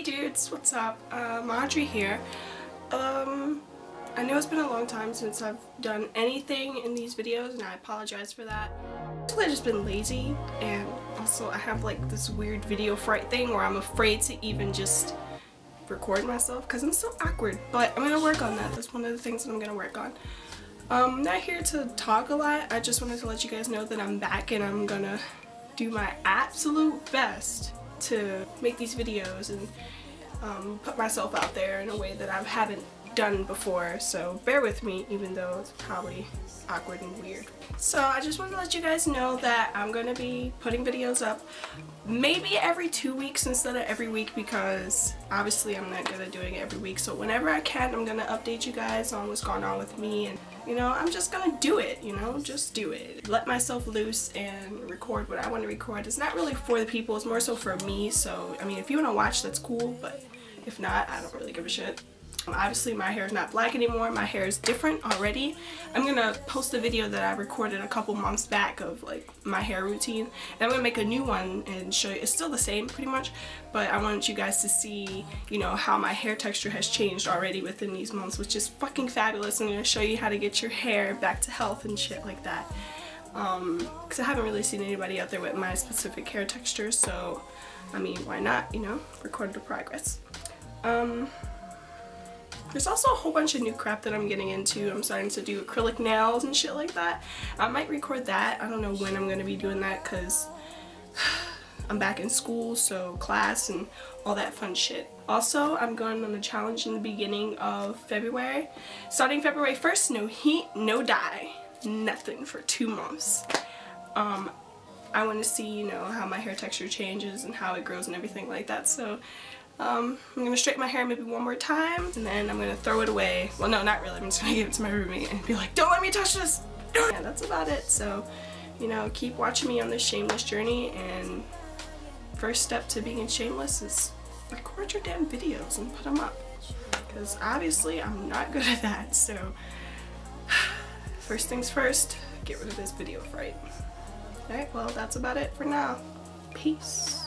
Hey dudes, what's up? Um, Audrey here. Um, I know it's been a long time since I've done anything in these videos and I apologize for that. I've just been lazy and also I have like this weird video fright thing where I'm afraid to even just record myself because I'm so awkward but I'm gonna work on that. That's one of the things that I'm gonna work on. Um, I'm not here to talk a lot. I just wanted to let you guys know that I'm back and I'm gonna do my absolute best to make these videos and um, put myself out there in a way that I haven't done before so bear with me even though it's probably awkward and weird. So I just want to let you guys know that I'm going to be putting videos up maybe every two weeks instead of every week because obviously I'm not good at doing it every week. So whenever I can I'm going to update you guys on what's going on with me and you know I'm just gonna do it you know just do it. Let myself loose and record what I want to record. It's not really for the people it's more so for me. So I mean if you want to watch that's cool but if not I don't really give a shit Obviously my hair is not black anymore, my hair is different already. I'm gonna post a video that I recorded a couple months back of like my hair routine and I'm gonna make a new one and show you, it's still the same pretty much, but I wanted you guys to see, you know, how my hair texture has changed already within these months, which is fucking fabulous. I'm gonna show you how to get your hair back to health and shit like that. Um, because I haven't really seen anybody out there with my specific hair texture, so I mean, why not, you know, record the progress. Um, there's also a whole bunch of new crap that I'm getting into. I'm starting to do acrylic nails and shit like that. I might record that. I don't know when I'm going to be doing that because I'm back in school, so class and all that fun shit. Also, I'm going on a challenge in the beginning of February. Starting February 1st, no heat, no dye, nothing for two months. Um, I want to see, you know, how my hair texture changes and how it grows and everything like that. So um, I'm to straighten my hair maybe one more time and then I'm to throw it away. Well, no, not really. I'm just to give it to my roommate and be like, don't let me touch this. Yeah, that's about it. So, you know, keep watching me on this shameless journey and first step to being shameless is record your damn videos and put them up. Because obviously I'm not good at that. So, first things first, get rid of this video fright. Alright, well that's about it for now. Peace.